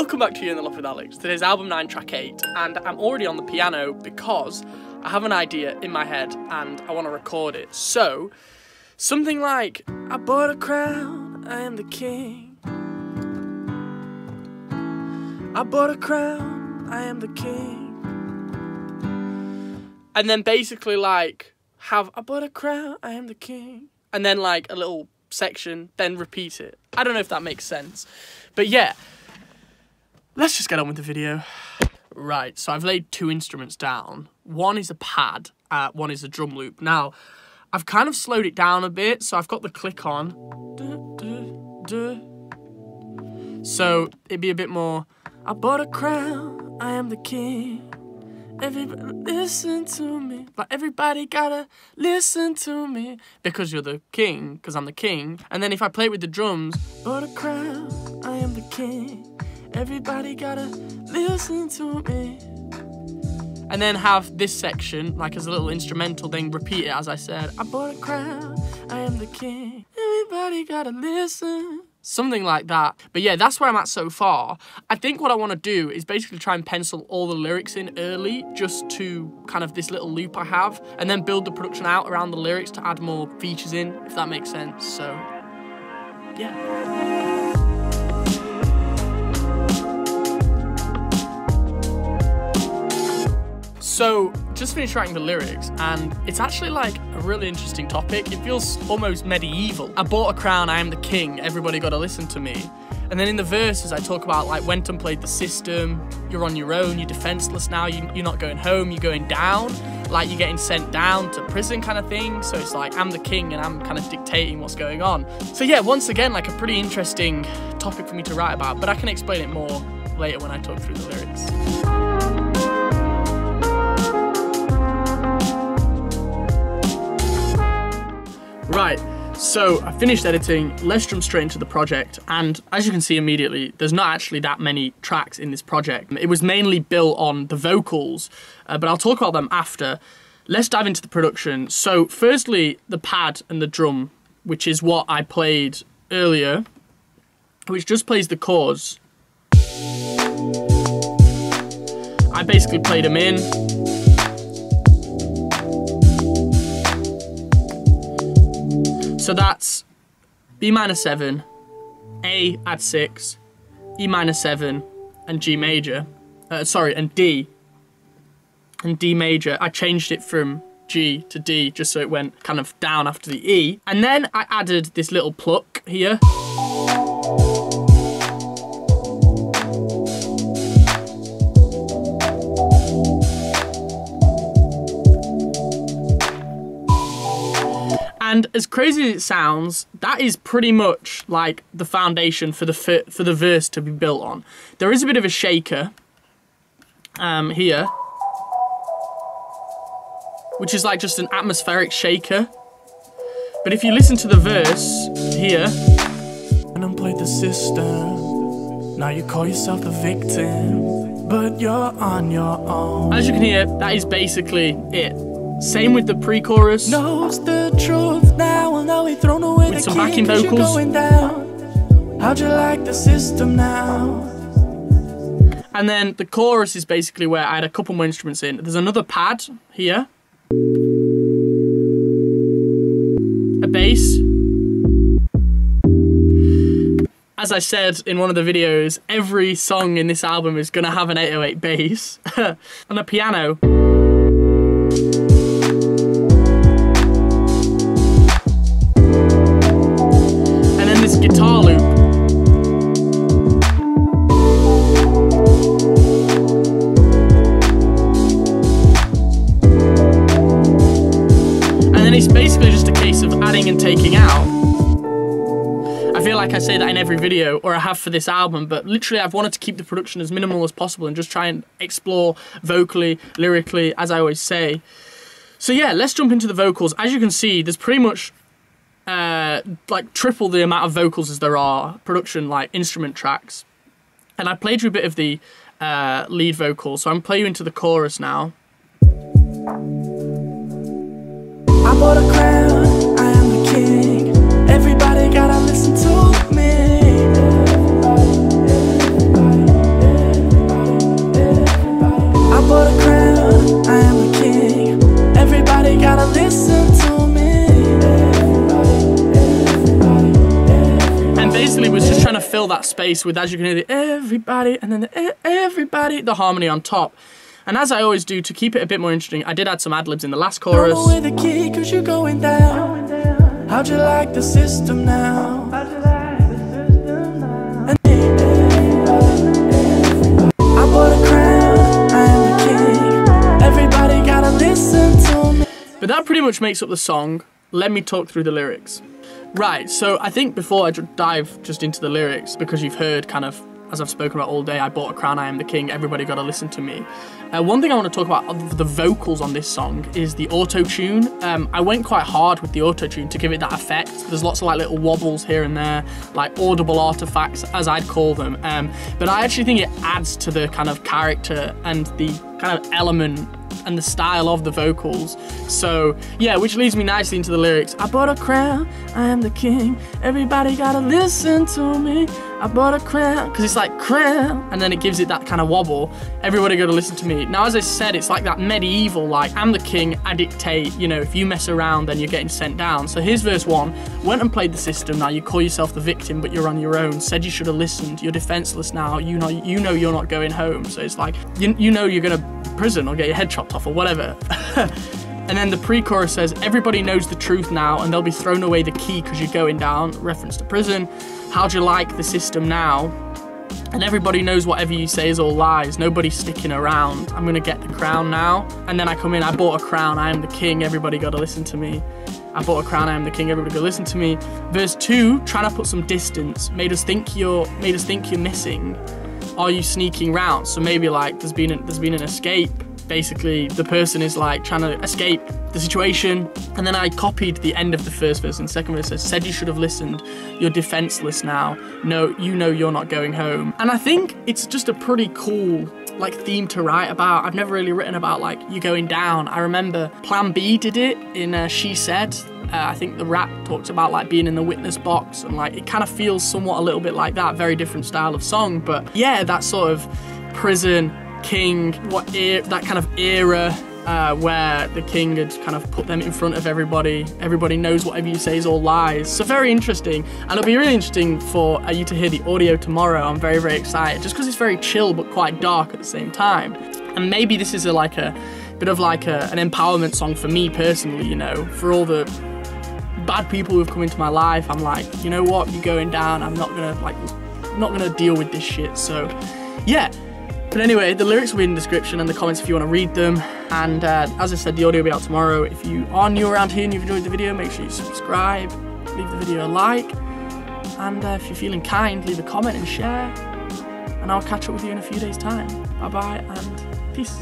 Welcome back to You in the Loft with Alex. Today's album 9, track 8, and I'm already on the piano because I have an idea in my head and I want to record it. So, something like I bought a crown, I am the king. I bought a crown, I am the king. And then basically, like, have I bought a crown, I am the king. And then, like, a little section, then repeat it. I don't know if that makes sense. But yeah, let's just get on with the video. Right, so I've laid two instruments down. One is a pad, uh, one is a drum loop. Now, I've kind of slowed it down a bit, so I've got the click on. So it'd be a bit more, I bought a crown, I am the king. Everybody listen to me. Like everybody gotta listen to me. Because you're the king, because I'm the king. And then if I play it with the drums, bought a crown, I am the king. Everybody gotta listen to me. And then have this section, like as a little instrumental, then repeat it as I said. I bought a crown, I am the king. Everybody gotta listen. Something like that. But yeah, that's where I'm at so far. I think what I want to do is basically try and pencil all the lyrics in early, just to kind of this little loop I have, and then build the production out around the lyrics to add more features in, if that makes sense. So, yeah. So, just finished writing the lyrics, and it's actually like a really interesting topic. It feels almost medieval. I bought a crown, I am the king, everybody gotta listen to me. And then in the verses, I talk about like went and played the system, you're on your own, you're defenseless now, you, are not going home, you're going down, like you're getting sent down to prison kind of thing. So it's like, I'm the king and I'm kind of dictating what's going on. So yeah, once again, like a pretty interesting topic for me to write about, but I can explain it more later when I talk through the lyrics. Right, so I finished editing, let's jump straight into the project, and as you can see immediately, there's not actually that many tracks in this project. It was mainly built on the vocals, uh, but I'll talk about them after. Let's dive into the production. So firstly, the pad and the drum, which is what I played earlier, which just plays the chords. I basically played them in, So that's B minor 7, A add 6, E minor 7, and G major. Uh, sorry, and D. And D major. I changed it from G to D just so it went kind of down after the E. And then I added this little pluck here. And as crazy as it sounds, that is pretty much like the foundation for the for the verse to be built on. There is a bit of a shaker um, here, which is like just an atmospheric shaker. But if you listen to the verse here, and unplayed the system. Now you call yourself the victim, but you're on your own. As you can hear, that is basically it. Same with the pre-chorus. Knows the truth now, now we thrown away with some backing vocals. How'd you like the system now? And then the chorus is basically where I had a couple more instruments in. There's another pad here. A bass. As I said in one of the videos, every song in this album is going to have an 808 bass. and a piano. Out. I feel like I say that in every video, or I have for this album, but literally I've wanted to keep the production as minimal as possible and just try and explore vocally, lyrically, as I always say. So yeah, let's jump into the vocals. As you can see, there's pretty much uh, like triple the amount of vocals as there are production like instrument tracks. And I played you a bit of the uh, lead vocal, so I'm playing you into the chorus now. I bought a crown, just trying to fill that space with, as you can hear, the everybody and then the everybody, the harmony on top. And as I always do, to keep it a bit more interesting, I did add some ad libs in the last chorus. With the key, cause you're going down. How'd you like the system now? But that pretty much makes up the song. Let me talk through the lyrics. Right, so I think before I dive just into the lyrics, because you've heard kind of as I've spoken about all day, I bought a crown, I am the king, everybody got to listen to me. Uh, one thing I want to talk about the vocals on this song is the auto tune. Um, I went quite hard with the auto tune to give it that effect. There's lots of like little wobbles here and there, like audible artifacts, as I'd call them. Um, but I actually think it adds to the kind of character and the kind of element and the style of the vocals. So, yeah, which leads me nicely into the lyrics. I bought a crown, I am the king. Everybody gotta listen to me. I bought a crown, because it's like crown, and then it gives it that kind of wobble. Everybody gotta listen to me. Now, as I said, it's like that medieval, like, I'm the king, I dictate, you know, if you mess around, then you're getting sent down. So here's verse one. Went and played the system, now you call yourself the victim, but you're on your own. Said you should have listened, you're defenseless now, you know, you know you're not going home. So it's like, you, you know you're gonna prison or get your head chopped off or whatever. and then the pre-chorus says, everybody knows the truth now and they'll be thrown away the key because you're going down, reference to prison. How'd you like the system now? And everybody knows whatever you say is all lies. Nobody's sticking around. I'm gonna get the crown now. And then I come in, I bought a crown, I am the king, everybody gotta listen to me. I bought a crown, I am the king, everybody gotta listen to me. Verse 2, trying to put some distance, made us think you're made us think you're missing are you sneaking round? So maybe like there's been there's been an escape. Basically, the person is like trying to escape the situation. And then I copied the end of the first verse and second verse said you should have listened. You're defenseless now. No, you know you're not going home. And I think it's just a pretty cool like theme to write about. I've never really written about like you going down. I remember Plan B did it in uh, She Said. Uh, I think the rap talks about like being in the witness box and like it kind of feels somewhat a little bit like that. Very different style of song, but yeah, that sort of prison king, what era, that kind of era uh, where the king had kind of put them in front of everybody. Everybody knows whatever you say is all lies. So very interesting, and it'll be really interesting for uh, you to hear the audio tomorrow. I'm very very excited, just because it's very chill but quite dark at the same time. And maybe this is a, like a bit of like a, an empowerment song for me personally. You know, for all the bad people who've come into my life, I'm like, you know what, you're going down. I'm not gonna like, not gonna deal with this shit. So, yeah. But anyway, the lyrics will be in the description and the comments if you want to read them. And uh, as I said, the audio will be out tomorrow. If you are new around here and you've enjoyed the video, make sure you subscribe, leave the video a like, and uh, if you're feeling kind, leave a comment and share. And I'll catch up with you in a few days' time. Bye bye and peace.